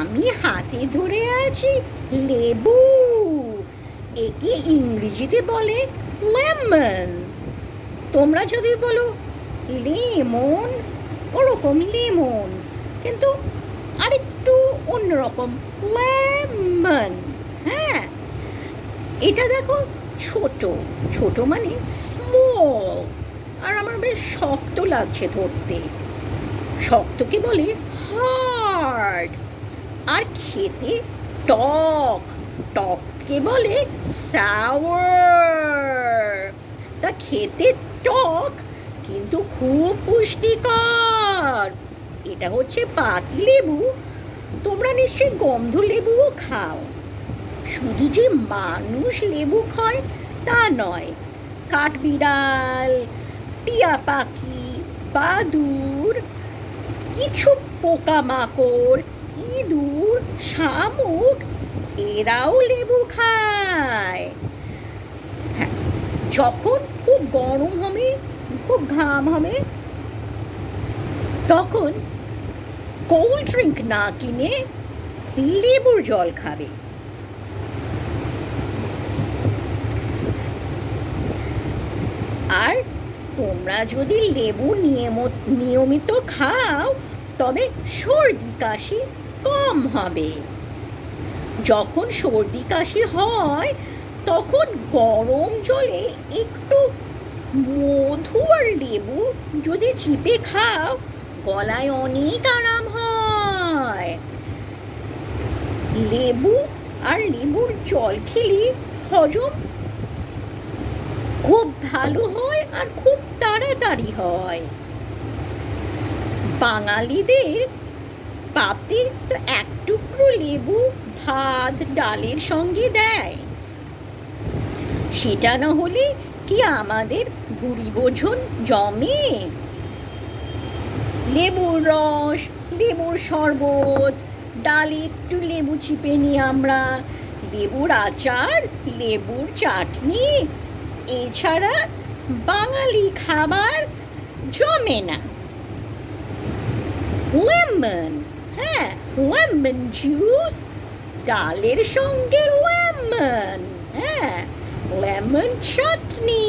আমি হাতে ধরে আছি লেবু। একে ইংরেজিতে বলে লেমন। তোমরা যদি বলো লেমন, ওরকম লেমন, কিন্তু আরেকটু অন্যরকম লেমন। হ্যাঁ এটা দেখো ছোট ছোট মানে স্মল আর আমার বেশ শক্ত লাগছে ধরতে। শক্তকে বলে? হার্ড আর খেতে টক, টককে বলে সাওয়ার তা খেতে টক, কিন্তু খুব পুষ্টিকর। এটা হচ্ছে পাতি লেবু। তোমরা নিশ্চয়ই গন্ধ লেবুও খাও। শুধু যে মানুষ লেবু খায় তা নয়, কাঠবিড়াল, টিয়া পাখি, বাদুর, কিছু পোকামাকড় ইঁদুর, শামুক, এরাও লেবু খায়। হ্যাঁ যখন খুব গরম হবে, খুব ঘাম হবে, তখন কোল্ড ড্রিঙ্ক না কিনে লেবুর জল খাবে। আর তোমরা যদি লেবু নিয়মিত খাও, তবে সর্দি, কাশি কম হবে। যখন সর্দি কাশি হয়, তখন গরম জলে একটু মধু আর লেবু যদি চিপে খাও, গলায় অনেক আরাম হয়। লেবু আর লেবুর জল খেলে হজম খুব ভালো হয় আর খুব তাড়াতাড়ি হয়। বাঙালিদের পাতে তো এক টুকরো লেবু ভাত ডালের সঙ্গে দেয়। সেটা না হলে কি আমাদের ভুড়ি বোঝন জমে? লেবুর রস, লেবুর শরবত, ডালে একটু লেবু চিপে নিই আমরা, লেবুর আচার, লেবুর চাটনি, এছাড়া বাঙালি খাবার জমে না। লেমন হ্যাঁ লেমন জুস ডালের সঙ্গে লেমন হ্যাঁ লেমন চাটনি